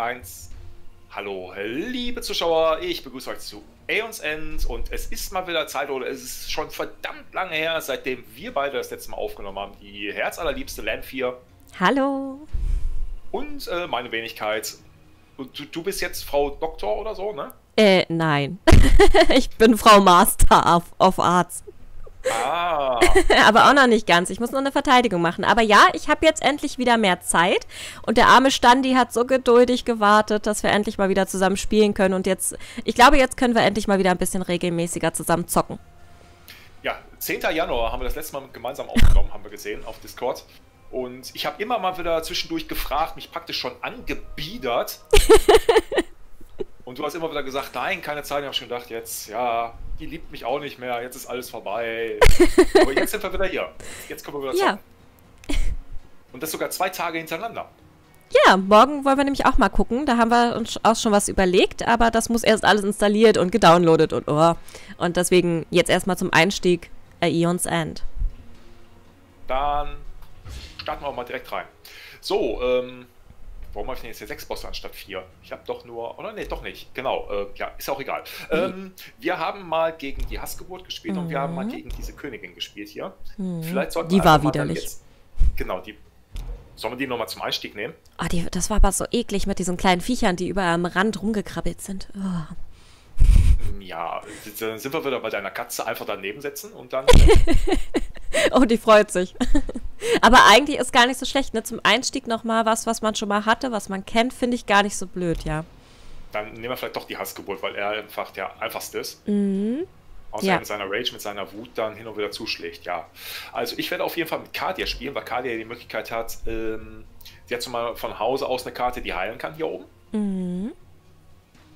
eins. Hallo, liebe Zuschauer, ich begrüße euch zu Aeons End und es ist mal wieder Zeit, oder es ist schon verdammt lange her, seitdem wir beide das letzte Mal aufgenommen haben. Die herzallerliebste Land 4. Hallo. Und äh, meine Wenigkeit. Und du, du bist jetzt Frau Doktor oder so, ne? Äh, nein. ich bin Frau Master of, of Arts. Ah. aber auch noch nicht ganz. Ich muss noch eine Verteidigung machen. Aber ja, ich habe jetzt endlich wieder mehr Zeit. Und der arme Standi hat so geduldig gewartet, dass wir endlich mal wieder zusammen spielen können. Und jetzt, ich glaube, jetzt können wir endlich mal wieder ein bisschen regelmäßiger zusammen zocken. Ja, 10. Januar haben wir das letzte Mal gemeinsam aufgenommen, haben wir gesehen auf Discord. Und ich habe immer mal wieder zwischendurch gefragt, mich praktisch schon angebiedert. Und du hast immer wieder gesagt, nein, keine Zeit. Ich habe schon gedacht, jetzt, ja, die liebt mich auch nicht mehr, jetzt ist alles vorbei. Aber jetzt sind wir wieder hier. Jetzt kommen wir wieder Ja. Und das sogar zwei Tage hintereinander. Ja, morgen wollen wir nämlich auch mal gucken. Da haben wir uns auch schon was überlegt, aber das muss erst alles installiert und gedownloadet und oh. Und deswegen jetzt erstmal zum Einstieg Aeons End. Dann starten wir auch mal direkt rein. So, ähm, warum habe ich denn jetzt hier sechs Bosse anstatt vier? Ich habe doch nur, oder nee, doch nicht. Genau, äh, ja, ist auch egal. Ähm, wir haben mal gegen die Hassgeburt gespielt und wir haben mal gegen diese Königin gespielt hier. Vielleicht sollten Die wir war widerlich. Jetzt, genau, die. Sollen wir die nochmal zum Einstieg nehmen? Ah, die, das war aber so eklig mit diesen kleinen Viechern, die überall am Rand rumgekrabbelt sind. Oh. Ja, dann sind wir wieder bei deiner Katze einfach daneben setzen und dann. Oh, die freut sich. Aber eigentlich ist gar nicht so schlecht, ne? Zum Einstieg nochmal was, was man schon mal hatte, was man kennt, finde ich gar nicht so blöd, ja. dann nehmen wir vielleicht doch die Hassgeburt, weil er einfach der einfachste ist. Mhm. Außer Ja. mit seiner Rage, mit seiner Wut dann hin und wieder zuschlägt, ja. Also ich werde auf jeden Fall mit Kadia spielen, weil Kadia die Möglichkeit hat, ähm, sie hat zumal von Hause aus eine Karte, die heilen kann hier oben. Mhm.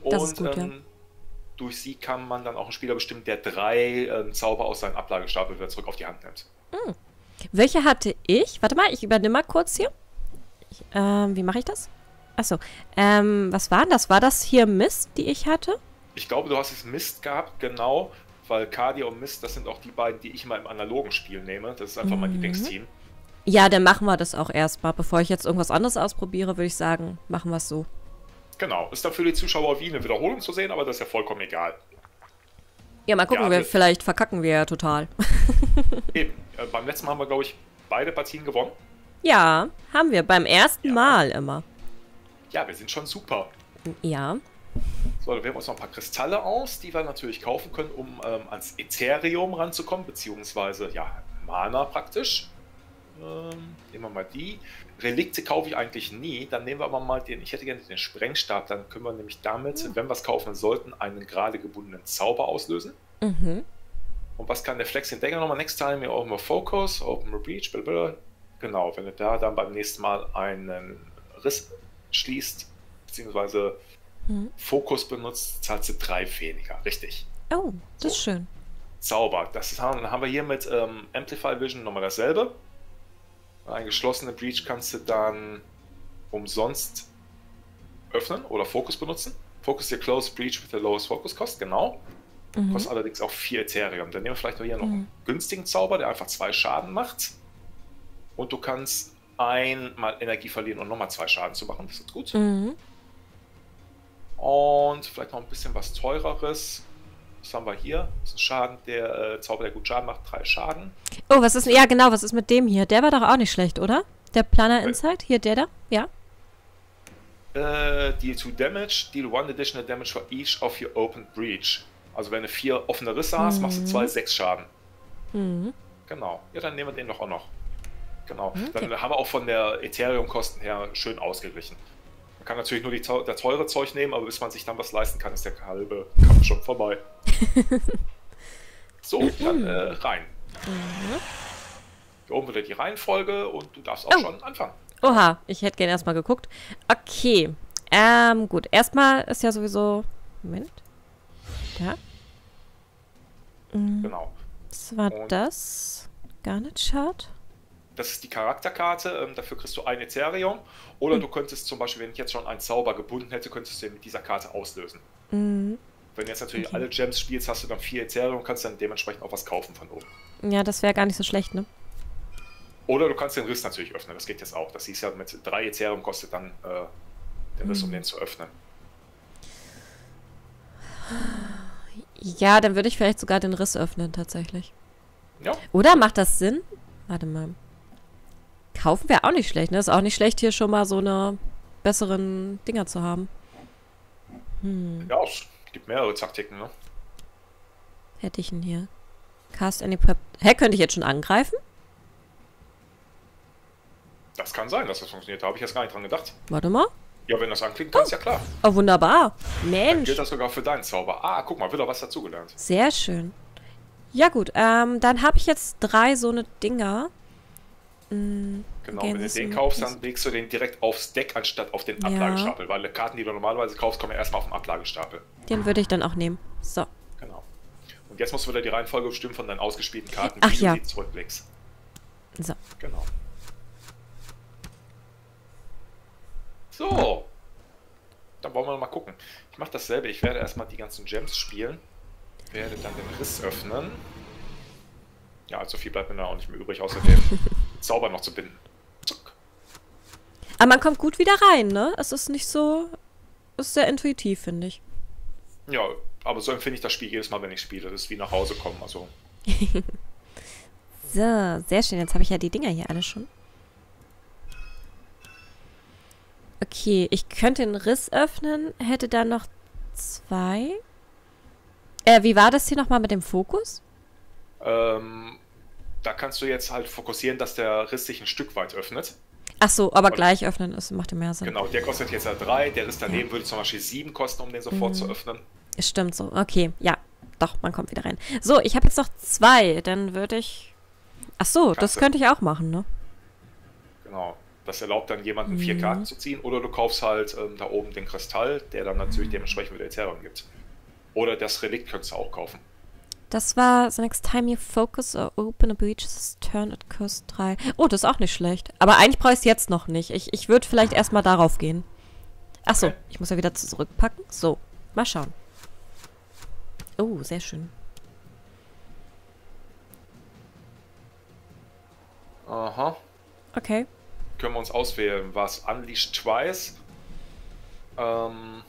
Und Das ist gut, ja. Durch sie kann man dann auch einen Spieler bestimmen, der drei ähm, Zauber aus seinem Ablagestapel wieder zurück auf die Hand nimmt. Welche hatte ich? Warte mal, ich übernehme mal kurz hier. Ich, ähm, wie mache ich das? Achso. Ähm, was war denn das? War das hier Mist, die ich hatte? Ich glaube, du hast es Mist gehabt, genau, weil Kadia und Mist, das sind auch die beiden, die ich immer im analogen Spiel nehme. Das ist einfach mein Mhm. Lieblingsteam. Ja, dann machen wir das auch erstmal. Bevor ich jetzt irgendwas anderes ausprobiere, würde ich sagen, machen wir es so. Genau, ist dann für die Zuschauer wie eine Wiederholung zu sehen, aber das ist ja vollkommen egal. Ja, mal gucken, Ja, wir, wir- vielleicht verkacken wir ja total. Eben, äh, beim letzten Mal haben wir, glaube ich, beide Partien gewonnen. ja, haben wir. Beim ersten Ja. Mal immer. Ja, wir sind schon super. Ja. So, dann wählen wir uns noch ein paar Kristalle aus, die wir natürlich kaufen können, um ähm, ans Ethereum ranzukommen, beziehungsweise, ja, Mana praktisch. Ähm, nehmen wir mal die. Relikte kaufe ich eigentlich nie, dann nehmen wir aber mal den, ich hätte gerne den Sprengstab, dann können wir nämlich damit, wenn wir es kaufen sollten, einen gerade gebundenen Zauber auslösen. Mhm. Und was kann der Flex entdecken? Nochmal, next time you open a focus, open a breach, blablabla. Genau, wenn du da dann beim nächsten Mal einen Riss schließt, beziehungsweise Mhm. Fokus benutzt, zahlst du drei weniger. Richtig. Oh, das ist So. schön. Zauber. Das haben, haben wir hier mit ähm, Amplify Vision nochmal dasselbe. Ein geschlossene Breach kannst du dann umsonst öffnen oder Fokus benutzen. Focus your closed breach with the lowest focus cost, genau. Mhm. Kostet allerdings auch 4 Ethereum. Dann nehmen wir vielleicht noch hier noch einen günstigen Zauber, der einfach zwei Schaden macht. Und du kannst einmal Energie verlieren und nochmal zwei Schaden zu machen. Das ist gut. Mhm. Und vielleicht noch ein bisschen was teureres. Was haben wir hier? Das ist ein Schaden, der äh, Zauber, der gut Schaden macht, drei Schaden. Oh, was ist denn, ja genau, was ist mit dem hier? Der war doch auch nicht schlecht, oder? Der Planer Äh. Insight? Hier, der da? Ja. Äh, deal 2 Damage, deal 1 additional damage for each of your open breach. Also wenn du vier offene Risse hast, machst du zwei, sechs Schaden. Mhm. Genau. Ja, dann nehmen wir den doch auch noch. Genau. Okay. Dann haben wir auch von der Ethereum-Kosten her schön ausgeglichen. Man kann natürlich nur die, das teure Zeug nehmen, aber bis man sich dann was leisten kann, ist der halbe Kampf schon vorbei. so, dann äh, rein. Hier oben wieder die Reihenfolge und du darfst auch Oh. schon anfangen. Oha, ich hätte gerne erstmal geguckt. Okay. Ähm, gut. Erstmal ist ja sowieso. Moment. Da. Mhm. Genau. Was war Und- das? Garnet Chart? Das ist die Charakterkarte, ähm, dafür kriegst du ein Ethereum. Oder du könntest zum Beispiel, wenn ich jetzt schon einen Zauber gebunden hätte, könntest du den mit dieser Karte auslösen. Mhm. Wenn du jetzt natürlich Okay. alle Gems spielst, hast du dann vier Ethereum und kannst dann dementsprechend auch was kaufen von oben. Ja, das wäre gar nicht so schlecht, ne? Oder du kannst den Riss natürlich öffnen, das geht jetzt auch. Das hieß ja mit drei Ethereum kostet dann äh, den Riss, um den zu öffnen. Ja, dann würde ich vielleicht sogar den Riss öffnen, tatsächlich. Ja, Oder macht das Sinn? Warte mal. Kaufen wäre auch nicht schlecht, ne? Ist auch nicht schlecht, hier schon mal so eine besseren Dinger zu haben. Hm, ja, es gibt mehrere Taktiken, ne? hätte ich ihn hier. Cast any prep. Hä, könnte ich jetzt schon angreifen? Das kann sein, dass das funktioniert. Da habe ich jetzt gar nicht dran gedacht. Warte mal. Ja, wenn das anklicken kannst, ja klar. Oh, wunderbar. Dann Mensch. gilt das sogar für deinen Zauber. Ah, guck mal, wieder was dazugelernt. Sehr schön. Ja gut, ähm, dann habe ich jetzt drei so eine Dinger. Mm, Genau, gehen wenn du den kaufst, dann legst du den direkt aufs Deck anstatt auf den Ja. Ablagestapel. Weil die Karten, die du normalerweise kaufst, kommen ja erstmal auf den Ablagestapel. Den würde ich dann auch nehmen. So. Genau. Und jetzt musst du wieder die Reihenfolge bestimmen von deinen ausgespielten Karten, Ach wie ja. du sie zurücklegst. So. Genau. So. Dann wollen wir mal gucken. Ich mache dasselbe. Ich werde erstmal die ganzen Gems spielen. Werde dann den Riss öffnen. Ja, allzu viel bleibt mir da auch nicht mehr übrig, außer den Zauber noch zu binden. Zuck. Aber man kommt gut wieder rein, ne? Es ist nicht so. Es ist sehr intuitiv, finde ich. Ja, aber so empfinde ich das Spiel jedes Mal, wenn ich spiele. Das ist wie nach Hause kommen. Also, So, sehr schön. Jetzt habe ich ja die Dinger hier alle schon. Okay, ich könnte den Riss öffnen, hätte dann noch zwei. Äh, wie war das hier nochmal mit dem Fokus? ähm, da kannst du jetzt halt fokussieren, dass der Riss sich ein Stück weit öffnet. Ach so, aber gleich öffnen ist, macht ja mehr Sinn. Genau, der kostet jetzt ja 3, der Riss daneben würde zum Beispiel 7 kosten, um den sofort Mhm. zu öffnen. Stimmt so. Okay, ja. Doch, man kommt wieder rein. So, ich habe jetzt noch zwei. Dann würde ich. Ach so, das Kannst du. könnte ich auch machen, ne? Genau. Das erlaubt dann jemandem Mhm. vier Karten zu ziehen oder du kaufst halt ähm, da oben den Kristall, der dann natürlich dementsprechend wieder Ethereum gibt. Oder das Relikt könntest du auch kaufen. Das war the next time you focus or open a breach, this turn at cost 3. Oh, das ist auch nicht schlecht. Aber eigentlich brauche ich es jetzt noch nicht. Ich, ich würde vielleicht erstmal darauf gehen. Ach so, Okay. ich muss ja wieder zurückpacken. So, mal schauen. Oh, sehr schön. Aha. Okay. Können wir uns auswählen, was Unleashed Twice. Ähm,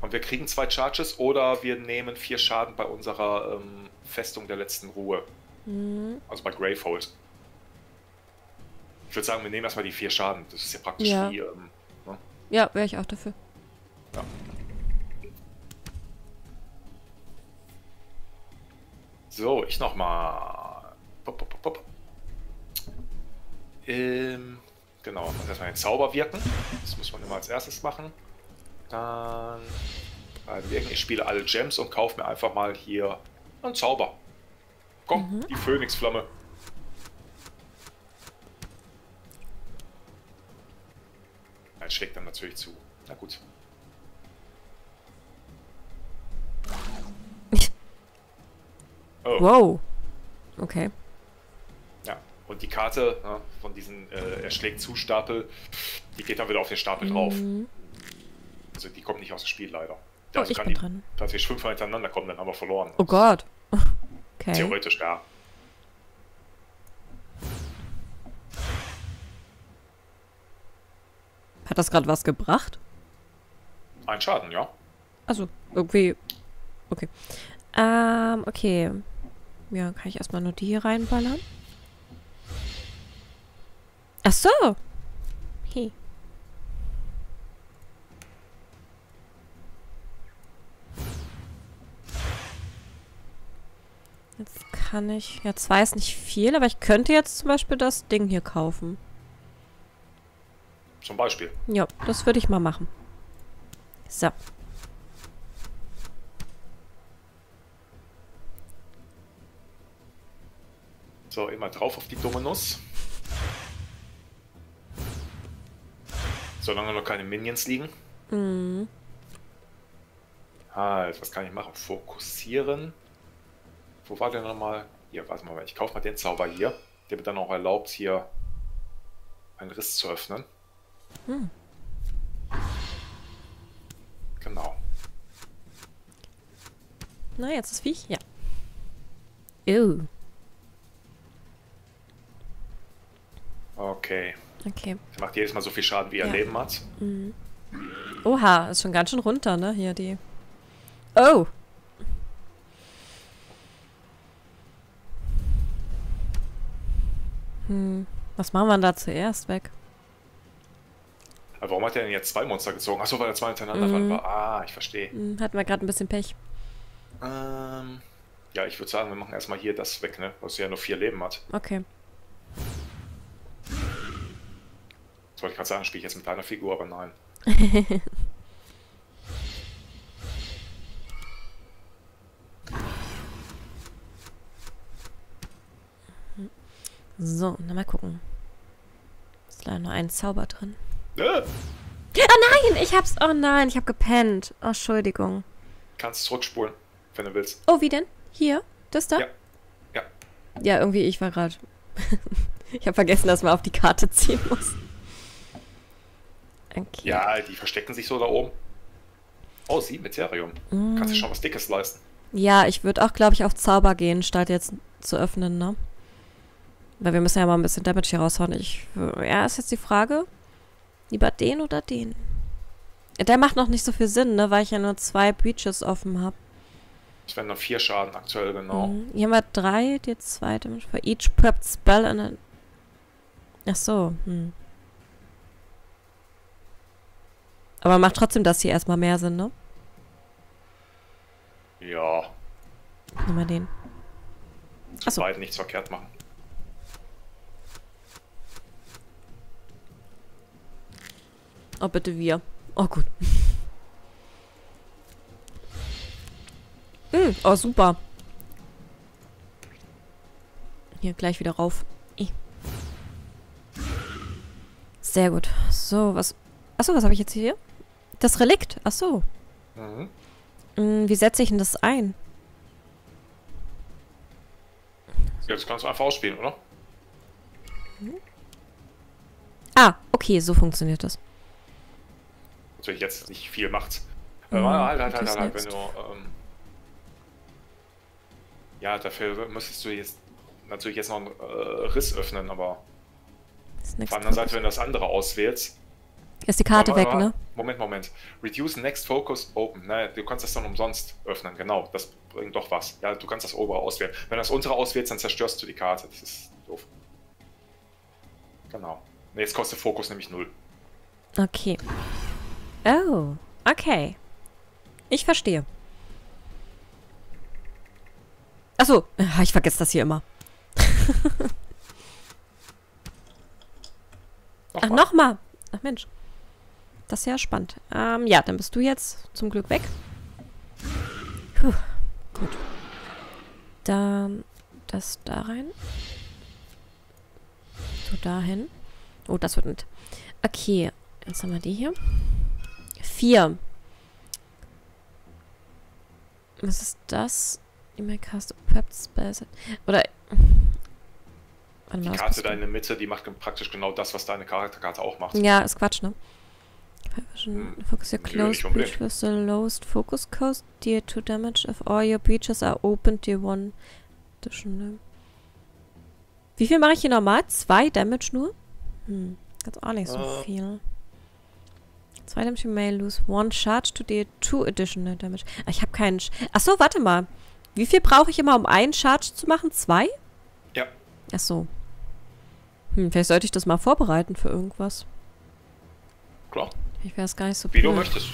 und wir kriegen zwei Charges oder wir nehmen vier Schaden bei unserer ähm, Festung der letzten Ruhe. Mhm. Also bei Gravehold. Ich würde sagen, wir nehmen erstmal die vier Schaden. Das ist ja praktisch Ja. wie. Ähm, ne? Ja, wäre ich auch dafür. ja. So, ich nochmal. Ähm, genau, erstmal den Zauber wirken. Das muss man immer als erstes machen. Dann beim Wirken, ich spiele alle Gems und kaufe mir einfach mal hier einen Zauber. Komm, die Phönixflamme. Er schlägt dann natürlich zu. Na gut. Oh. Wow. Okay. Ja, und die Karte ja, von diesen äh, Er schlägt zu Stapel, die geht dann wieder auf den Stapel drauf. Also die kommt nicht aus dem Spiel leider. Oh, also ich kann bin die dran. tatsächlich fünfmal hintereinander kommen, dann haben wir verloren. Oh Gott. Okay. Theoretisch, ja. Hat das gerade was gebracht? Ein Schaden, ja. Also, irgendwie. Okay. Ähm, okay. Ja, kann ich erstmal nur die hier reinballern? Ach so. Hey. Jetzt kann ich. Ja, zwei ist nicht viel, aber ich könnte jetzt zum Beispiel das Ding hier kaufen. Zum Beispiel. Ja, das würde ich mal machen. So. So, immer drauf auf die dumme Nuss. Solange noch keine Minions liegen. Mhm. Halt, was kann ich machen? Fokussieren. Wo war der nochmal? Hier, warte mal, ich kaufe mal den Zauber hier. Der mir dann auch erlaubt, hier einen Riss zu öffnen. Hm. Genau. Na, jetzt das Viech? Ja. Ew. Okay. Okay. Er macht jedes Mal so viel Schaden, wie er Ja. Leben hat. Oha, ist schon ganz schön runter, ne? Hier die. Oh! Hm. Was machen wir denn da zuerst weg? Aber warum hat er denn jetzt zwei Monster gezogen? Achso, weil er zwei hintereinander Mhm. dran war. Ah, ich verstehe. Hm, hatten wir gerade ein bisschen Pech. Ähm, ja, ich würde sagen, wir machen erstmal hier das weg, ne? Was ja nur vier Leben hat. Okay. Das wollte ich gerade sagen, spiele ich jetzt mit deiner Figur, aber nein. So, na mal gucken. Ist leider nur ein Zauber drin. Äh, Oh nein, ich hab's. Oh nein, ich hab gepennt. Oh, Entschuldigung. kannst zurückspulen, wenn du willst. Oh, wie denn? Hier? Das da? Ja. Ja. Ja, irgendwie, ich war gerade. ich habe vergessen, dass man auf die Karte ziehen muss. Okay. Ja, die verstecken sich so da oben. Oh, sie, Ethereum. Kannst du schon was Dickes leisten. Ja, ich würde auch, glaube ich, auf Zauber gehen, statt jetzt zu öffnen, ne? Weil wir müssen ja mal ein bisschen Damage hier raushauen. Ich, ja, ist jetzt die Frage, lieber den oder den? Der macht noch nicht so viel Sinn, ne? Weil ich ja nur zwei Breaches offen habe. Das wären nur vier Schaden aktuell, genau. Mhm. Hier haben wir drei, die zwei Damage for each prepped spell and a... Ach so, hm. Aber macht trotzdem das hier erstmal mehr Sinn, ne? Ja, Nimm mal den. zu Ach so. beiden nichts verkehrt machen. Oh, bitte wir. Oh, gut. Hm, oh, super. Hier, gleich wieder rauf. Eh. Sehr gut. So, was... Achso, was habe ich jetzt hier? Das Relikt. Achso. Mhm. Hm, wie setze ich denn das ein? Ja, das kannst du einfach ausspielen, oder? Ah, okay, so funktioniert das. Natürlich jetzt nicht viel macht. Mhm, Äh, halt, halt, halt, halt, halt, wenn du. Ähm, ja, dafür müsstest du jetzt natürlich jetzt noch einen äh, Riss öffnen, aber auf der anderen Seite, wenn du das andere auswählst. Ist die Karte Aber- weg, aber- ne? Moment, Moment. Reduce Next Focus Open. Ne, du kannst das dann umsonst öffnen, genau. Das bringt doch was. Ja, du kannst das obere auswählen. Wenn du das untere auswählst, dann zerstörst du die Karte. Das ist doof. Genau. Ne, jetzt kostet Fokus nämlich null. Okay. Oh, okay. Ich verstehe. Achso, ich vergesse das hier immer. Ach, Nochmal. Ach Mensch. Das ist ja spannend. Ähm, ja, dann bist du jetzt zum Glück weg. Puh, gut. Dann das da rein. So dahin. Oh, das wird nett. Okay, jetzt haben wir die hier. Vier. Was ist das? E-Mail cast prepped. Oder. Warte Die mal, was Karte da in der Mitte, die macht praktisch genau das, was deine Charakterkarte auch macht. Ja, ist Quatsch, ne? Hm, Focus your close breach with the lowest focus cost. Deal 2 damage if all your breaches are open. Deal 1 additional. Wie viel mache ich hier normal? Zwei Damage nur? Hm, ganz auch nicht so Äh. viel. Zwei Damage, you may lose one charge to deal 2 additional damage. Ah, ich habe keinen... Sch Achso, warte mal. Wie viel brauche ich immer, um einen Charge zu machen? Zwei? Ja, Ach so. Hm, vielleicht sollte ich das mal vorbereiten für irgendwas. klar. Ich wäre es gar nicht so Wie du blöd. möchtest.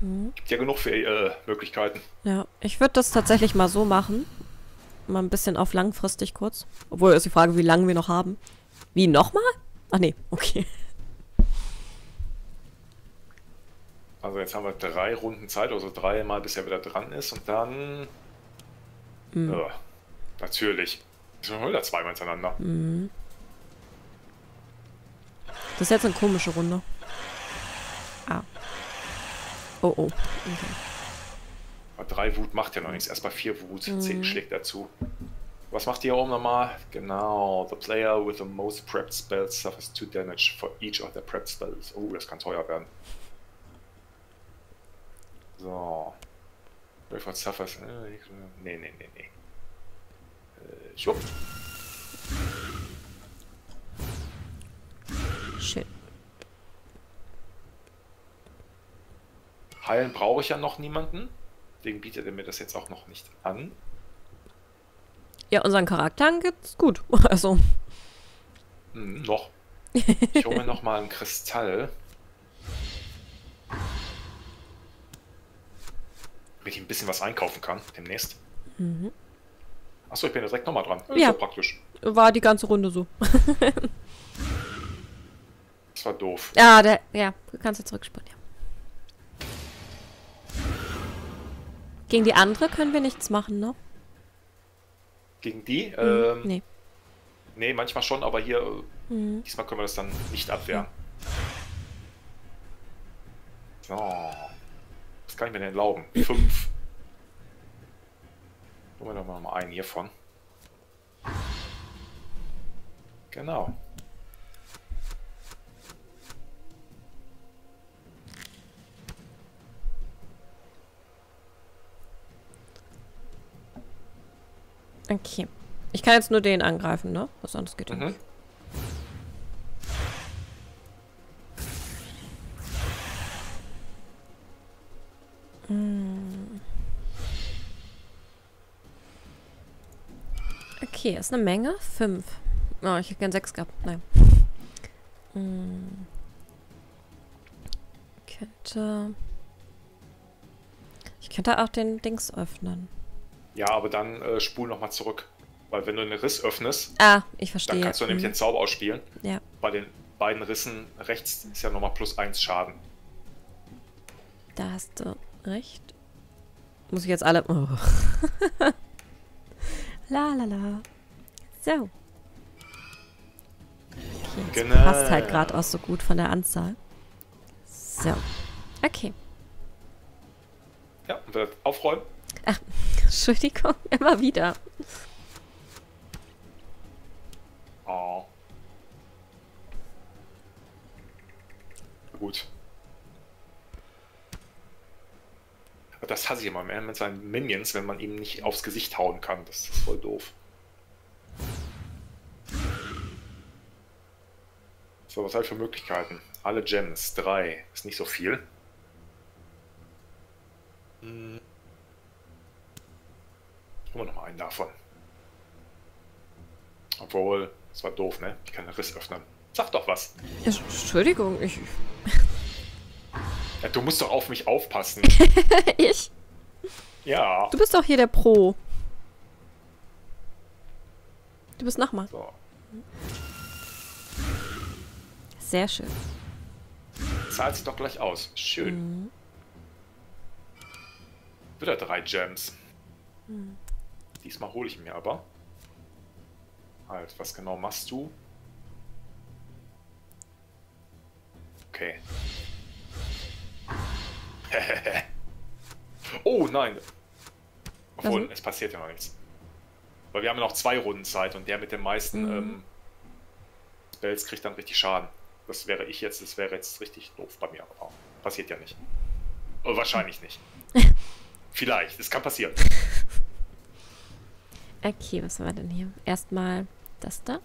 Mhm. Gibt ja genug für, äh, Möglichkeiten. Ja, ich würde das tatsächlich mal so machen. Mal ein bisschen auf langfristig kurz. Obwohl ist die Frage, wie lange wir noch haben. Wie, nochmal? Ach nee, okay. Also jetzt haben wir drei Runden Zeit, also dreimal, bis er wieder dran ist und dann. Mhm. Ja, natürlich. Ist schon wieder zweimal hintereinander. Mhm. Das ist jetzt eine komische Runde. Ah. Oh, oh. Okay. Aber drei Wut macht ja noch nichts. Erst bei vier Wut, Mhm. zehn schlägt er zu. Was macht die hier oben nochmal? Genau. The player with the most prepped spells suffers 2 damage for each of their prepped spells. Oh, das kann teuer werden. So. Rayford suffers. äh, Nee, nee, nee, nee. Äh, schwupp. Schön. Heilen brauche ich ja noch niemanden. Deswegen bietet er mir das jetzt auch noch nicht an. Ja, unseren Charakteren geht's gut. Also. Hm, noch. Ich hole mir noch mal einen Kristall. Damit ich ein bisschen was einkaufen kann demnächst. Mhm. Achso, ich bin ja direkt nochmal dran. Das Ja. Ist ja praktisch. War die ganze Runde so. Das war doof. Ja, der, ja, du kannst jetzt zurückspulen, ja. Gegen die andere können wir nichts machen, ne? Gegen die? Mhm. Ähm, nee. nee, manchmal schon, aber hier, äh, Mhm. diesmal können wir das dann nicht abwehren. So. Kann ich mir denn erlauben? Fünf. Holen wir doch mal einen hiervon. Genau. Okay. Ich kann jetzt nur den angreifen, ne? Was anderes geht Mhm. nicht. Okay, ist eine Menge. Fünf. Oh, ich hätte gern sechs gehabt. Nein. Mm. Könnte. Ich könnte auch den Dings öffnen. Ja, aber dann äh, spul nochmal zurück. Weil wenn du einen Riss öffnest, Ah, ich dann verstehe. kannst du nämlich Mhm. den Zauber ausspielen. Ja. Bei den beiden Rissen rechts ist ja nochmal plus eins Schaden. Da hast du recht. Muss ich jetzt alle. Oh. la la la. So. Okay, das Genau. passt halt gerade auch so gut von der Anzahl. So. Okay. Ja, und wieder aufräumen. Entschuldigung, immer wieder. Oh. Gut. Aber Das hasse ich immer mehr mit seinen Minions, wenn man ihm nicht aufs Gesicht hauen kann. Das ist voll doof. So, was halt für Möglichkeiten? Alle Gems, drei. Ist nicht so viel. Hm. Holen wir noch mal einen davon. Obwohl, das war doof, ne? Ich kann den Riss öffnen. Sag doch was. Ja, Entschuldigung, ich. Ja, du musst doch auf mich aufpassen. ich? ja. Du bist doch hier der Pro. Du bist nochmal. So. Sehr schön. Zahlt sich doch gleich aus. Schön. Mhm. Wieder drei Gems. Diesmal hole ich mir aber. Halt, was genau machst du? Okay. oh nein. Obwohl, Also? es passiert ja noch nichts. Weil wir haben ja noch zwei Runden Zeit und der mit den meisten Mhm. ähm, Spells kriegt dann richtig Schaden. Das wäre ich jetzt, das wäre jetzt richtig doof bei mir. Aber passiert ja nicht. Oder wahrscheinlich nicht. Vielleicht, es kann passieren. Okay, was haben wir denn hier? Erstmal das da.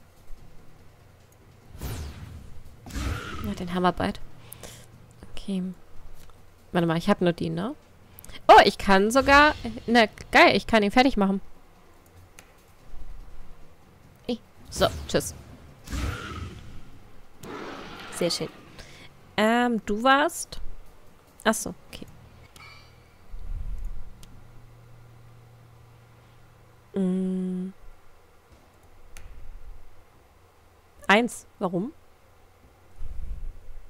Ja, den bald. Okay. Warte mal, ich habe nur die, ne? Oh, ich kann sogar... Ne, geil, ich kann ihn fertig machen. So, tschüss. Sehr schön. Ähm, du warst... Achso, okay. Mm. Eins. Warum?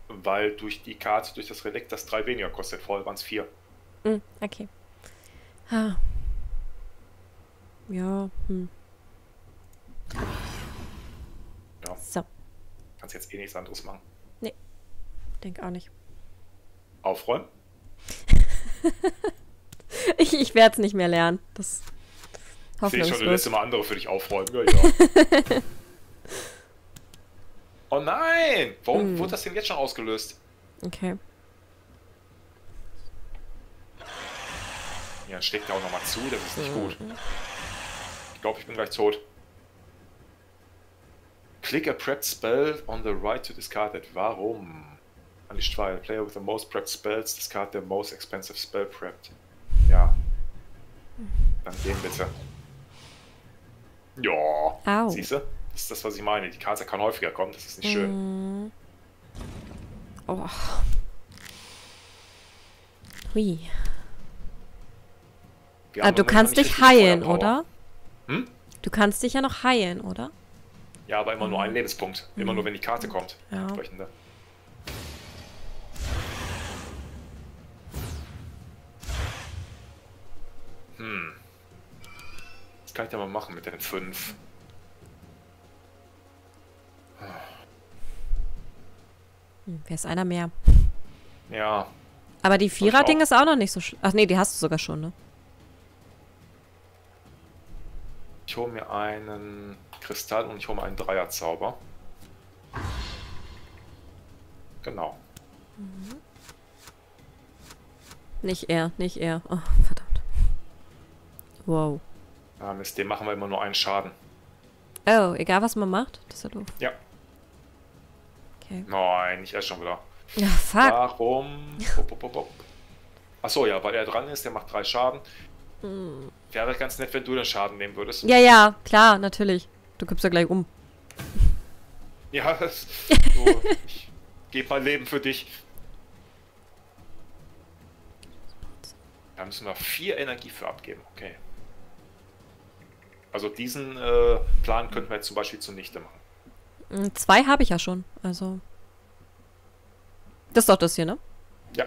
Weil durch die Karte, durch das Relikt, das drei weniger kostet. Vorher waren es vier. Mm, okay. Ah. Ja, hm. Ja, So, kannst jetzt eh nichts anderes machen. Denk auch nicht. Aufräumen? Ich, ich werde es nicht mehr lernen. Das Sehe ich schon, du lässt immer andere für dich aufräumen. Ja, ja. oh nein! Warum Hm. wurde das denn jetzt schon ausgelöst? Okay. Ja, dann steckt er auch nochmal zu, das ist nicht Mhm. gut. Ich glaube, ich bin gleich tot. Click a prepped spell on the right to discard it. Warum? Unleashed Fire. Player with the most prepped spells discard the most expensive spell prepped. Ja. Dann den bitte. Ja. Siehst du? Das ist das, was ich meine. Die Karte kann häufiger kommen. Das ist nicht schön. Mm. Oh. Hui. Ah, haben du kannst nicht dich heilen, oder? Hm? Du kannst dich ja noch heilen, oder? Ja, aber immer nur ein Lebenspunkt. Immer nur, wenn die Karte kommt. Mhm. Ja. Entsprechende. Hm. Was kann ich da mal machen mit den fünf? Hm, wer ist einer mehr? Ja, Aber die Vierer-Ding ist auch noch nicht so schlimm. Ach nee, die hast du sogar schon, ne? ich hole mir einen Kristall und ich hole mir einen Dreierzauber. Genau. Nicht er, nicht er. Oh, verdammt. Wow. Ja, Mist, dem machen wir immer nur einen Schaden. Oh, egal was man macht? Das ist ja doof. Ja. Okay. Nein, nicht erst schon wieder. Ja, fuck. Warum? Achso, ja, weil er dran ist, der macht drei Schaden. Wäre ganz nett, wenn du den Schaden nehmen würdest. Ja, ja, klar, natürlich. Du kippst ja gleich um. Ja, das, so, ich gebe mein Leben für dich. Da müssen wir vier Energie für abgeben, okay. Also diesen äh, Plan könnten wir jetzt zum Beispiel zunichte machen. Mm, Zwei habe ich ja schon, also. Das ist doch das hier, ne? Ja.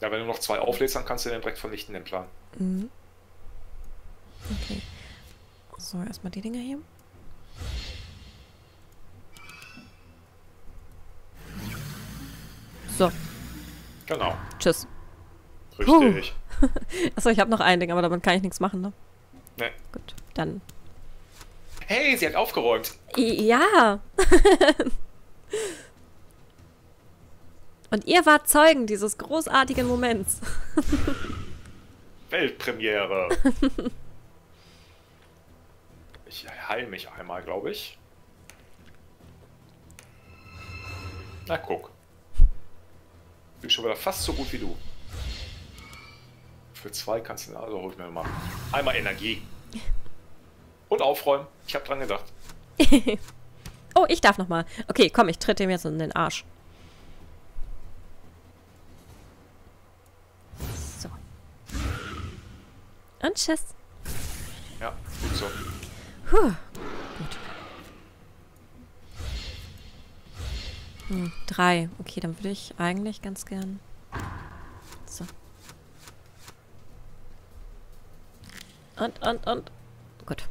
Ja, wenn du noch zwei auflädst, dann kannst du den direkt vernichten, den Plan. Mhm. Okay. So, erstmal die Dinger hier. So, Genau, tschüss. richtig. Achso, ich habe noch ein Ding, aber damit kann ich nichts machen, ne? Ne. Gut, dann. Hey, sie hat aufgeräumt. Ja! Und ihr wart Zeugen dieses großartigen Moments. Weltpremiere. ich heile mich einmal, glaube ich. Na, guck. Bin schon wieder fast so gut wie du. Für zwei kannst du, also hol ich mir mal. Einmal Energie. Und aufräumen. Ich habe dran gedacht. Oh, ich darf noch mal. Okay, komm, ich tritt dem jetzt in den Arsch. So. Und tschüss. Ja, gut so. Puh. Gut. Hm, drei. Okay, dann würde ich eigentlich ganz gern. So. Und, und, und. Gut.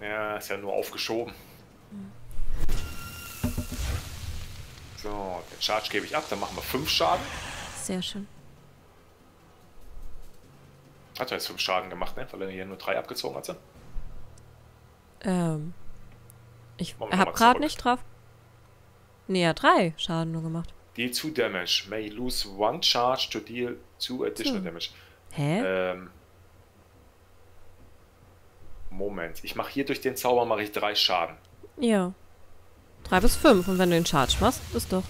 Ja, ist ja nur aufgeschoben. So, den Charge gebe ich ab, dann machen wir fünf Schaden. Sehr schön. Hat er jetzt fünf Schaden gemacht, ne? Weil er hier nur drei abgezogen hatte. Ähm. Ich hab gerade nicht drauf. Nee, ja, drei Schaden nur gemacht. Deal 2 damage. May lose one charge to deal 2 additional Hm. damage. Hä? Ähm, Moment. Ich mache hier durch den Zauber mache ich drei Schaden. Ja. Drei bis fünf. Und wenn du den Charge machst, ist doch.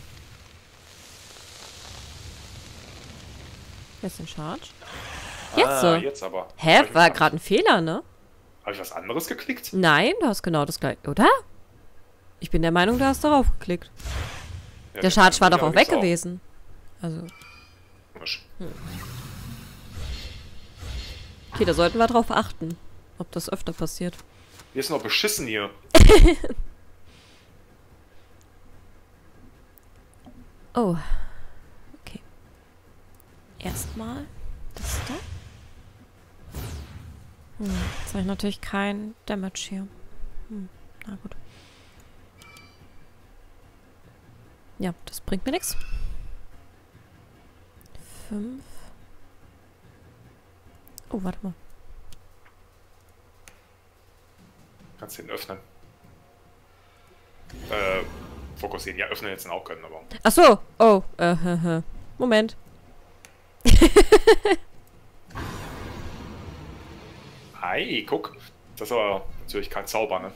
Jetzt den Charge. Jetzt ah, so. jetzt aber. Hä? War gerade ein Fehler, ne? Habe ich was anderes geklickt? Nein, du hast genau das gleiche, oder? Ich bin der Meinung, du hast darauf geklickt. Ja, Der Charge war doch auch weg gewesen. Also, Komisch. Okay, da sollten wir drauf achten, ob das öfter passiert. Wir sind noch beschissen hier. Oh. Okay. Erstmal das da. Hm, jetzt habe ich natürlich kein Damage hier. Hm, na gut. Ja, das bringt mir nichts. Fünf. Oh, warte mal. Kannst den öffnen. Äh, fokussieren. Ja, öffnen jetzt auch können, aber. Ach so. Oh, äh, hä, hä. Moment. Hi, guck. Das ist aber natürlich kein Zauber, ne?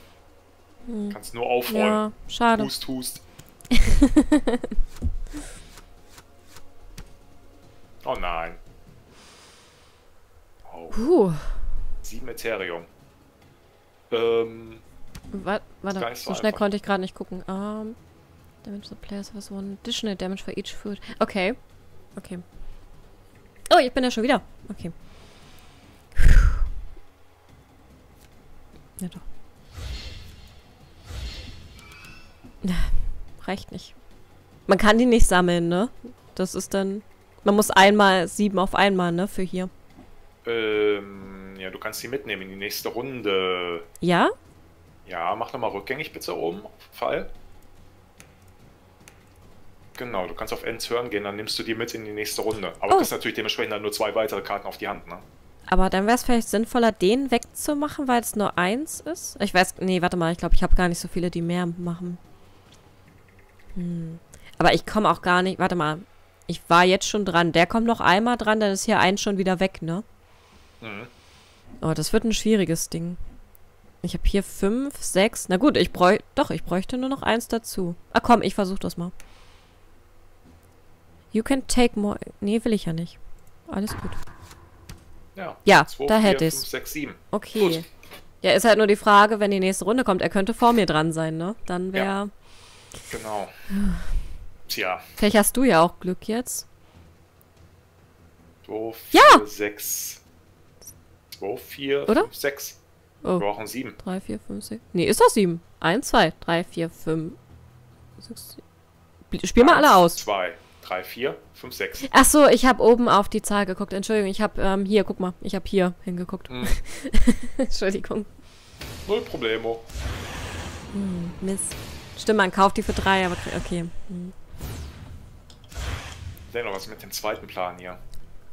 Hm. Kannst nur aufräumen. Ja, schade. Hust, hust. oh nein. Puh. sieben Ethereum. Ähm, Warte, nicht so so schnell einfach. konnte ich gerade nicht gucken. Um, damage the players has one additional damage for each food. Okay. Okay. Oh, ich bin ja schon wieder. Okay. Ja doch. Na, Reicht nicht. Man kann die nicht sammeln, ne? Das ist dann. Man muss einmal sieben auf einmal, ne? Für hier. Ähm, ja, du kannst die mitnehmen in die nächste Runde. Ja? Ja, mach nochmal rückgängig bitte oben Pfeil. Genau, du kannst auf End Turn gehen, dann nimmst du die mit in die nächste Runde. Aber Oh. du kriegst natürlich dementsprechend dann nur zwei weitere Karten auf die Hand, ne? Aber dann wäre es vielleicht sinnvoller, den wegzumachen, weil es nur eins ist. Ich weiß, nee, warte mal, ich glaube, ich habe gar nicht so viele, die mehr machen. Hm. Aber ich komme auch gar nicht, warte mal. Ich war jetzt schon dran. Der kommt noch einmal dran, dann ist hier eins schon wieder weg, ne? Mhm. Oh, das wird ein schwieriges Ding. Ich habe hier fünf, sechs. Na gut, ich bräuchte, doch, ich bräuchte nur noch eins dazu. Ah, komm, ich versuche das mal. You can take more. Nee, will ich ja nicht. Alles gut. Ja. Ja, 2, da 4, hätte 5. 6, 7. Okay. Gut. Ja, ist halt nur die Frage, wenn die nächste Runde kommt, er könnte vor mir dran sein, ne? Dann wäre. Ja. Genau. Tja, Vielleicht hast du ja auch Glück jetzt. 2, Ja! 4, 6. 2, 4, Oder? 5, 6. Oh. Wir brauchen 7. 3, 4, 5, 6. Nee, ist doch 7. 1, 2, 3, 4, 5, 6. Spiel mal alle aus. 2, 3, 4, 5, 6. Ach so, ich habe oben auf die Zahl geguckt. Entschuldigung, ich habe ähm, hier, guck mal, ich habe hier hingeguckt. Hm. Entschuldigung. Null Problemo. Mist. Stimmt, man kauft die für 3, aber okay. Hm. Dann noch was mit dem zweiten Plan hier.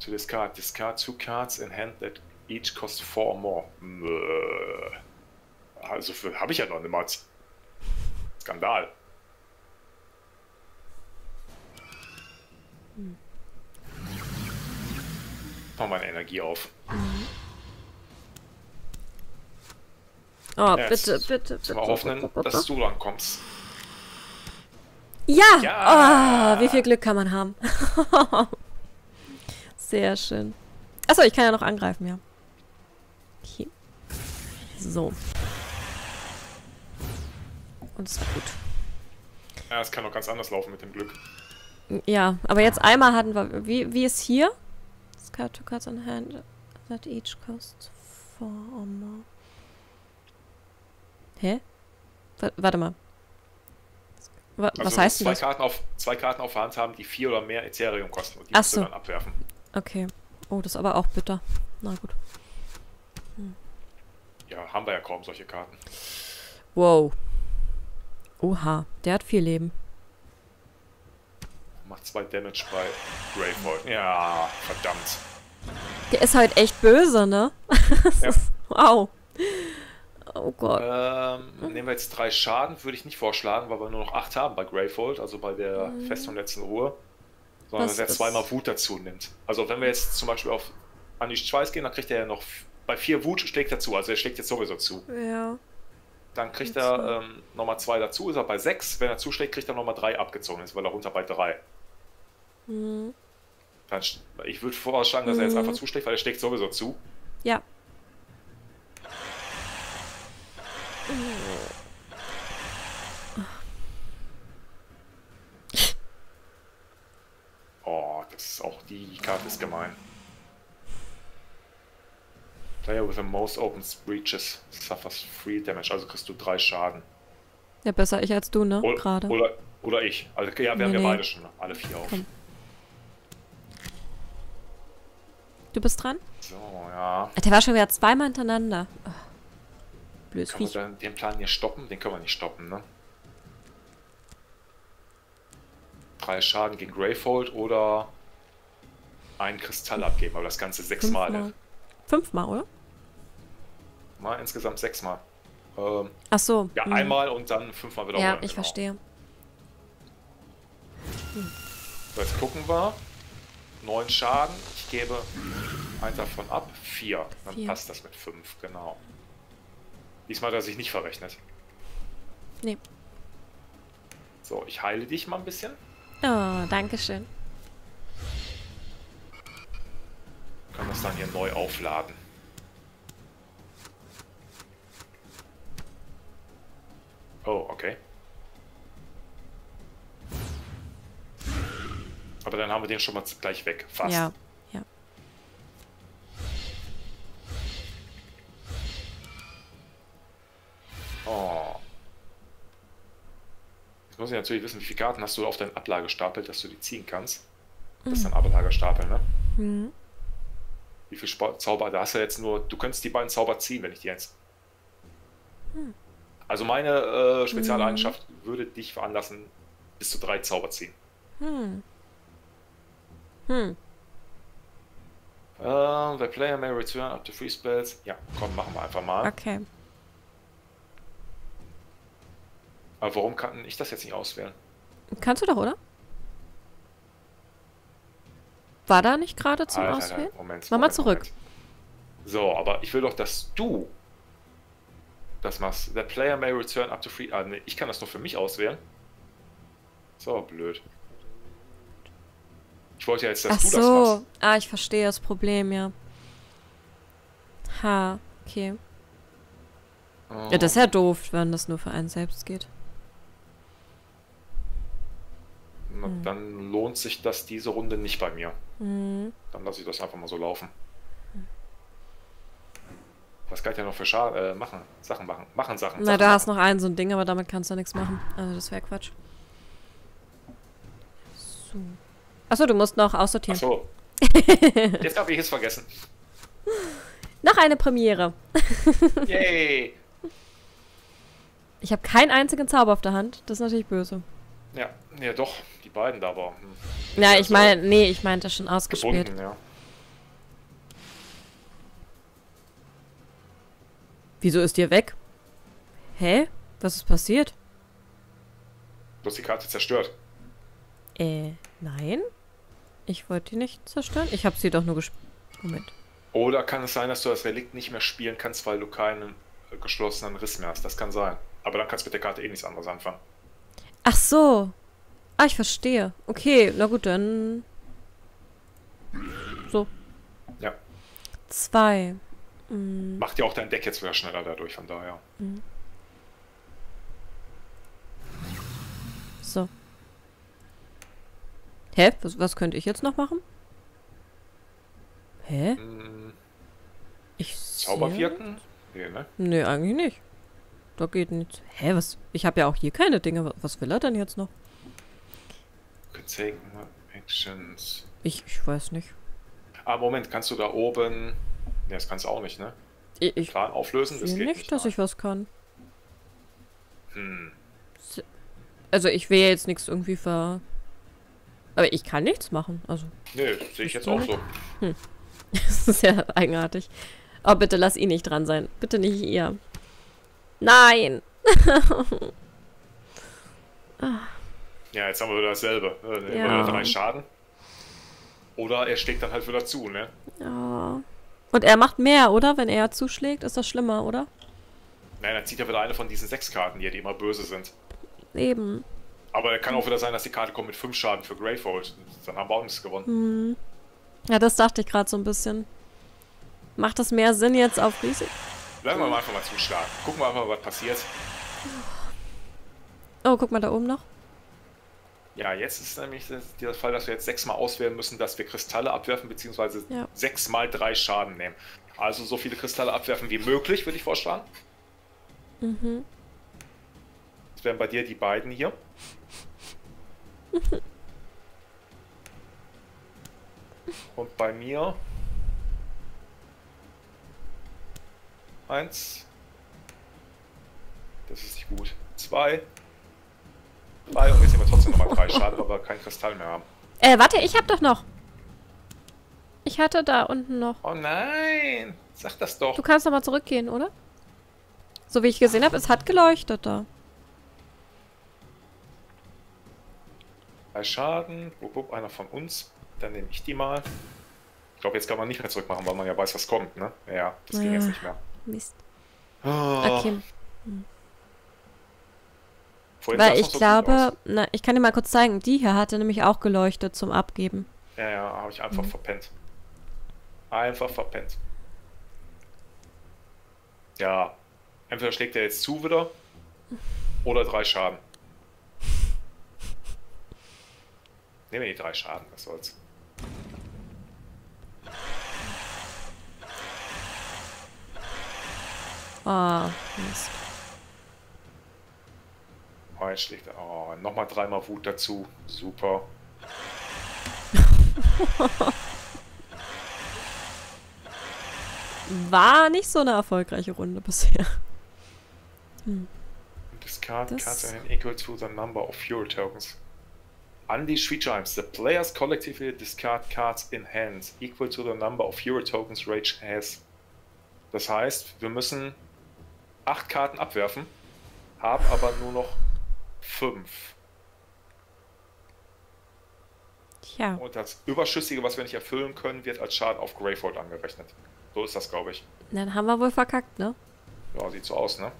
To discard. Discard two cards in hand that each cost 4 or more. Mö. Also habe ich ja noch niemals. Skandal. Mach meine Energie auf. Oh, Jetzt bitte, bitte, Jetzt bitte. mal hoffen, bitte, dass du rankommst. Ja! Ja! Oh, wie viel Glück kann man haben? Sehr schön. Achso, ich kann ja noch angreifen, ja. Okay. So. Und es war gut. Ja, es kann doch ganz anders laufen mit dem Glück. Ja, aber jetzt einmal hatten wir. Wie, wie ist hier? Discard two cards on hand that each cost four or more. Hä? Wa- warte mal. Wa Also was heißt denn zwei das? Karten, auf, zwei Karten auf der Hand haben, die vier oder mehr Ethereum kosten und die Ach musst so. dann abwerfen. Okay. Oh, das ist aber auch bitter. Na gut. Ja, haben wir ja kaum solche Karten. Wow. Oha, der hat viel Leben. Macht zwei Damage bei Greyfall. Ja, verdammt. Der ist halt echt böse, ne? Ja. wow. Oh Gott. Ähm, nehmen wir jetzt drei Schaden, würde ich nicht vorschlagen, weil wir nur noch acht haben bei Greyfold, also bei der Festung letzten Ruhe. Sondern dass er zweimal Wut dazu nimmt. Also wenn wir jetzt zum Beispiel auf Unleashed Schweiß gehen, dann kriegt er ja noch bei vier Wut schlägt er zu, also er schlägt jetzt sowieso zu. Ja. Dann kriegt er ähm, nochmal zwei dazu, ist er bei sechs. Wenn er zuschlägt, kriegt er nochmal drei abgezogen, ist weil er runter bei drei. Hm. Dann, ich würde vorschlagen, dass er jetzt Mhm. einfach zuschlägt, weil er schlägt sowieso zu. Ja. Oh, das ist auch die Karte ist gemein. Player with the most open breaches suffers free damage, also kriegst du drei Schaden. Ja, besser ich als du, ne? O Gerade. Oder, oder ich. Also ja, wir haben Nee, ja nee. beide schon alle vier auf. Komm. Du bist dran? So, ja. Der war schon wieder zweimal hintereinander. Oh. Blödes Können wir Viech. dann den Plan hier stoppen? Den können wir nicht stoppen, ne? Drei Schaden gegen Greyfold oder einen Kristall abgeben, aber das Ganze sechsmal. Fünfmal. Oder? Mal insgesamt sechsmal. Ähm, Ach so. ja, hm. einmal und dann fünfmal wiederholen. Ja, ich genau. verstehe. So, jetzt gucken wir. Neun Schaden. Ich gebe einen davon ab. Vier. Dann Vier. passt das mit fünf, genau. Diesmal hat er sich nicht verrechnet. Nee. So, ich heile dich mal ein bisschen. Oh, danke schön. Kann das dann hier neu aufladen. Oh, okay. Aber dann haben wir den schon mal gleich weg. Fast. Ja, ja. Oh. Jetzt muss ich natürlich wissen, wie viele Karten hast du auf deinem Ablagestapel, dass du die ziehen kannst. Das ist ein Ablagestapel, ne? Mhm. Wie viel Sport Zauber? Da hast du jetzt nur. Du könntest die beiden Zauber ziehen, wenn ich die jetzt. Also meine äh, Spezialeigenschaft würde dich veranlassen, bis zu drei Zauber ziehen. Hm. Hm. Uh, the player may return up to three spells. Ja, komm, machen wir einfach mal. Okay. Aber warum kann ich das jetzt nicht auswählen? Kannst du doch, oder? War da nicht gerade zum Alter, Auswählen? Alter, Moment, Mach mal Moment, zurück. Moment. So, aber ich will doch, dass du das machst. The player may return up to three. Ah, nee, ich kann das nur für mich auswählen. So, blöd. Ich wollte ja jetzt, dass Ach du das so. machst. Ah, ich verstehe das Problem, ja. Ha, okay. Oh. Ja, das ist ja doof, wenn das nur für einen selbst geht. Na, Dann lohnt sich das diese Runde nicht bei mir. Mhm. Dann lasse ich das einfach mal so laufen. Was kann ich denn noch für Scha äh, machen? Sachen machen. Machen Sachen. Na, Sachen hast machen. noch ein so ein Ding, aber damit kannst du nichts machen. Also das wäre Quatsch. So. Achso, du musst noch aussortieren. so. Jetzt habe ich es vergessen. Noch eine Premiere. Yay! Ich habe keinen einzigen Zauber auf der Hand. Das ist natürlich böse. Ja, ja doch, die beiden da aber. Hm. Ja, Ja, ich meine, nee, ich meinte schon ausgespielt. Gebunden, ja. Wieso ist dir weg? Hä? Was ist passiert? Du hast die Karte zerstört. Äh, nein. Ich wollte die nicht zerstören. Ich habe sie doch nur gespielt. Moment. Oder kann es sein, dass du das Relikt nicht mehr spielen kannst, weil du keinen äh, geschlossenen Riss mehr hast? Das kann sein. Aber dann kannst du mit der Karte eh nichts anderes anfangen. Ach so. Ah, ich verstehe. Okay, na gut, dann. So. Ja. Zwei. Hm, Macht ja auch dein Deck jetzt wieder schneller dadurch, von daher. so. Hä? Was, was könnte ich jetzt noch machen? Hä? Hm, Ich Zauber sehe- wirken? Nee, ne? Nee, eigentlich nicht. Da geht nichts. Hä, was? Ich habe ja auch hier keine Dinge. Wa- Was will er denn jetzt noch? Take actions. Ich, ich weiß nicht. Ah, Moment, kannst du da oben. Ne, das kannst du auch nicht, ne? Ich, ich Plan auflösen? Das geht nicht, nicht. dass nein. ich was kann. Hm. Also ich will jetzt nichts irgendwie ver... Aber ich kann nichts machen. Also, Nee, sehe ich jetzt auch nicht? so. das ist ja eigenartig. Oh, bitte lass ihn nicht dran sein. Bitte nicht ihr. Nein! Ja, jetzt haben wir wieder dasselbe. Ne, Ja. Drei Schaden. Oder er schlägt dann halt wieder zu, ne? Ja. Und er macht mehr, oder? Wenn er zuschlägt, ist das schlimmer, oder? Nein, dann zieht er wieder eine von diesen sechs Karten hier, die immer böse sind. Eben. Aber kann auch wieder sein, dass die Karte kommt mit fünf Schaden für Greyfold. Dann haben wir auch nichts gewonnen. Ja, das dachte ich gerade so ein bisschen. Macht das mehr Sinn jetzt auf Risiko? Lassen wir mal einfach mal zuschlagen. Gucken wir einfach mal, was passiert. Oh, guck mal da oben noch. Ja, jetzt ist nämlich der Fall, dass wir jetzt sechsmal auswählen müssen, dass wir Kristalle abwerfen, beziehungsweise Ja. sechsmal drei Schaden nehmen. Also so viele Kristalle abwerfen wie möglich, würde ich vorschlagen. Mhm. Das wären bei dir die beiden hier. Und bei mir eins. Das ist nicht gut. Zwei. Drei und jetzt nehmen wir trotzdem nochmal drei Schaden, wir kein Kristall mehr haben. Äh, warte, ich hab doch noch. Ich hatte da unten noch. Oh nein! Sag das doch. Du kannst noch mal zurückgehen, oder? So wie ich gesehen habe, es hat geleuchtet da. Drei Schaden. Wupp, wupp, einer von uns. Dann nehme ich die mal. Ich glaube, jetzt kann man nicht mehr zurückmachen, weil man ja weiß, was kommt, ne? Ja, das ging Ja. jetzt nicht mehr. Mist. Ah, Okay. Vorhin Weil ich glaube, na, ich kann dir mal kurz zeigen, die hier hatte nämlich auch geleuchtet zum Abgeben. Ja, ja, habe ich einfach Mhm. verpennt. Einfach verpennt. Ja, entweder schlägt er jetzt zu wieder oder drei Schaden. Nehmen wir die drei Schaden, was soll's. Oh, Mist. Jetzt schlägt er. Oh, nochmal dreimal Wut dazu. Super. War nicht so eine erfolgreiche Runde bisher. Discard Das- cards and equal to the number of Fury tokens. Three times. The players collectively discard cards in hand equal to the number of Fury tokens Rage has. Das heißt, wir müssen acht Karten abwerfen, haben aber nur noch fünf. Tja, Und das Überschüssige, was wir nicht erfüllen können, wird als Schaden auf Greyfold angerechnet. So ist das, glaube ich. dann haben wir wohl verkackt, ne? Ja, sieht so aus, ne?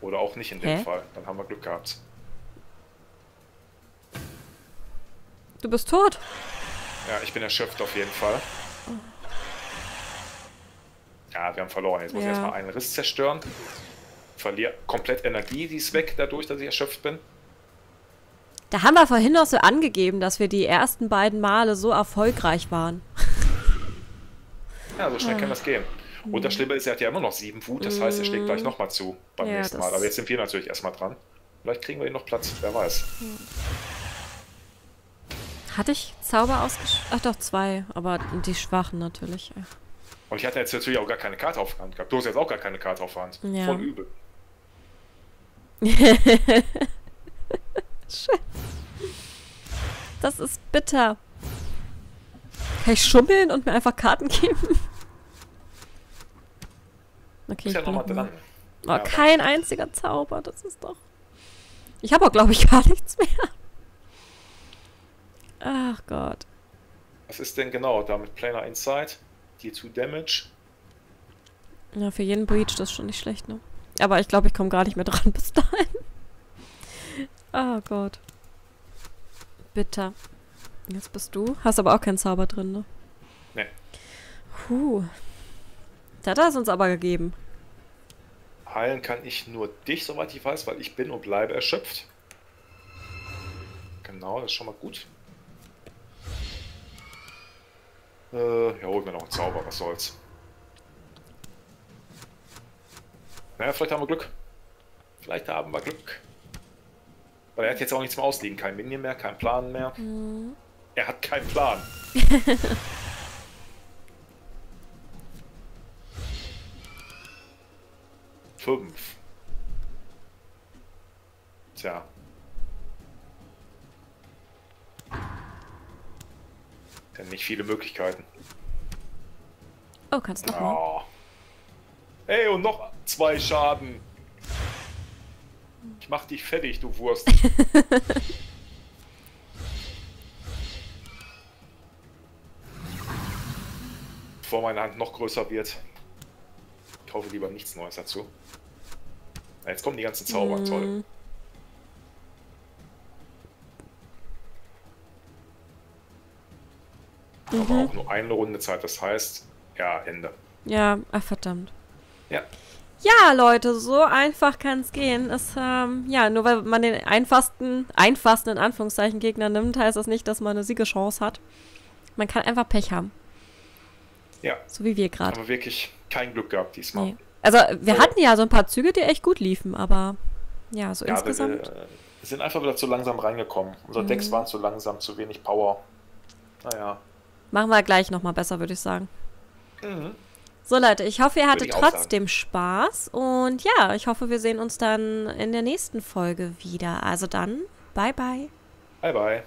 Oder auch nicht in dem Hä? Fall. Dann haben wir Glück gehabt. Du bist tot. Ja, ich bin erschöpft auf jeden Fall. Ja, wir haben verloren. Jetzt muss ich Ja. erstmal einen Riss zerstören. Verliere komplett Energie, die ist weg dadurch, dass ich erschöpft bin. Da haben wir vorhin noch so angegeben, dass wir die ersten beiden Male so erfolgreich waren. Ja, so schnell kann das gehen. Und das Schlimme ist, er hat ja immer noch sieben Wut, das heißt, er schlägt gleich nochmal zu beim. Ja, nächsten Mal. Aber jetzt sind wir natürlich erstmal dran. Vielleicht kriegen wir ihn noch Platz, wer weiß. Hatte ich Zauber ausgeschrieben? Ach doch, zwei. Aber die schwachen natürlich. Und ich hatte jetzt natürlich auch gar keine Karte auf der Hand gehabt. Du hast jetzt auch gar keine Karte auf der Hand. Ja. Voll übel. Das ist bitter. Kann ich schummeln und mir einfach Karten geben? Okay, Ist ja ich bin nochmal noch mal- dran. Oh, Ja, kein einziger Zauber, das ist doch. Ich habe auch, glaube ich, gar nichts mehr. Ach Gott. Was ist denn genau? Damit Planar Insight, die zu Damage. Ja, für jeden Breach, das ist schon nicht schlecht, ne? Aber ich glaube, ich komme gar nicht mehr dran bis dahin. Oh Gott. Bitter. Jetzt bist du. Hast aber auch keinen Zauber drin, ne? Ne. Puh. Das hat er es uns aber gegeben. Heilen kann ich nur dich, soweit ich weiß, weil ich bin und bleibe erschöpft. Genau, das ist schon mal gut. Äh, ja, holen wir noch einen Zauber, was soll's. Naja, vielleicht haben wir Glück. Vielleicht haben wir Glück. Weil er hat jetzt auch nichts mehr ausliegen. Kein Minion mehr, kein Plan mehr. Er hat keinen Plan. Fünf. Tja. Denn nicht viele Möglichkeiten. Oh, kannst noch mal. Oh. Ey, und noch zwei Schaden. Ich mach dich fertig, du Wurst. Bevor meine Hand noch größer wird. Ich kaufe lieber nichts Neues dazu. Jetzt kommen die ganzen Zauber, toll. Aber auch nur eine Runde Zeit, das heißt, ja, Ende. Ja, ach verdammt. Ja. Ja, Leute, so einfach kann es gehen. Es, ähm, ja, nur weil man den einfachsten, einfachsten in Anführungszeichen Gegner nimmt, heißt das nicht, dass man eine Siegeschance hat. Man kann einfach Pech haben. Ja, So wie wir gerade. aber wirklich kein Glück gehabt diesmal. Nee. Also, wir So. hatten ja so ein paar Züge, die echt gut liefen, aber ja, so Ja, wir, insgesamt. wir sind einfach wieder zu langsam reingekommen. Unsere Decks Mhm. waren zu langsam, zu wenig Power. Naja. Machen wir gleich nochmal besser, würde ich sagen. Mhm. So, Leute, ich hoffe, ihr hattet trotzdem Spaß. Und ja, ich hoffe, wir sehen uns dann in der nächsten Folge wieder. Also dann, bye bye. Bye, bye.